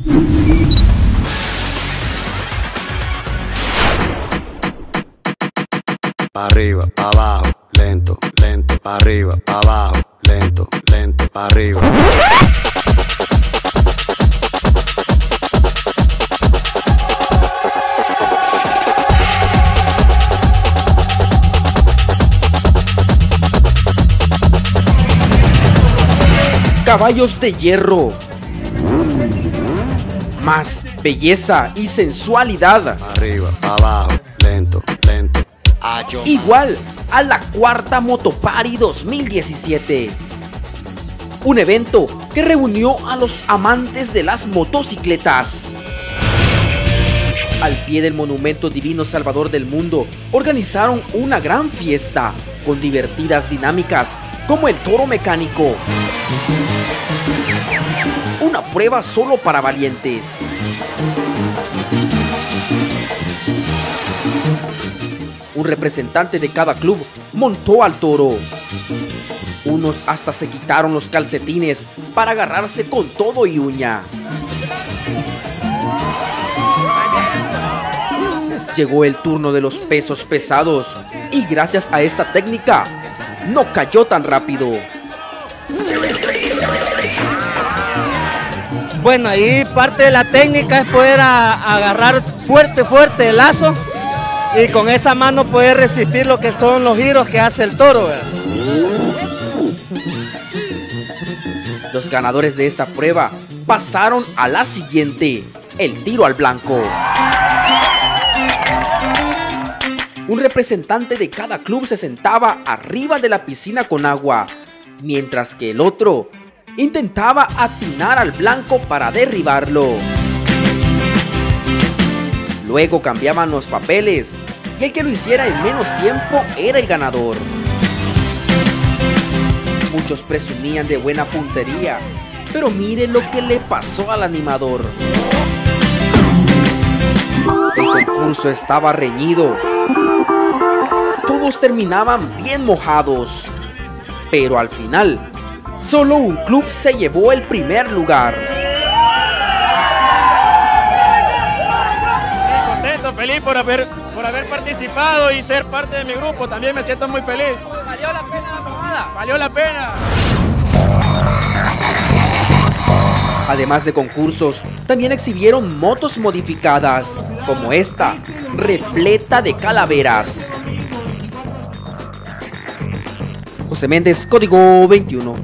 Pa' arriba, pa' abajo, lento, lento, pa' arriba, pa' abajo, lento, lento, pa' arriba. Caballos de hierro. Más belleza y sensualidad. Arriba, abajo, lento, lento. Igual a la cuarta Motopari 2017. Un evento que reunió a los amantes de las motocicletas. Al pie del monumento divino Salvador del Mundo, organizaron una gran fiesta con divertidas dinámicas como el toro mecánico. Una prueba solo para valientes. Un representante de cada club montó al toro. Unos hasta se quitaron los calcetines para agarrarse con todo y uña. Llegó el turno de los pesos pesados y gracias a esta técnica no cayó tan rápido. Bueno, ahí parte de la técnica es poder a- agarrar fuerte, fuerte el lazo y con esa mano poder resistir lo que son los giros que hace el toro. ¿verdad? Los ganadores de esta prueba pasaron a la siguiente, el tiro al blanco. Un representante de cada club se sentaba arriba de la piscina con agua, mientras que el otro intentaba atinar al blanco para derribarlo. Luego cambiaban los papeles y el que lo hiciera en menos tiempo era el ganador. Muchos presumían de buena puntería, pero mire lo que le pasó al animador. El concurso estaba reñido. Todos terminaban bien mojados. Pero al final, solo un club se llevó el primer lugar. Sí, contento, feliz por haber, por haber participado y ser parte de mi grupo. También me siento muy feliz. ¿Valió la pena la mojada? Valió la pena. Además de concursos, también exhibieron motos modificadas, como esta, repleta de calaveras. José Méndez, Código 21.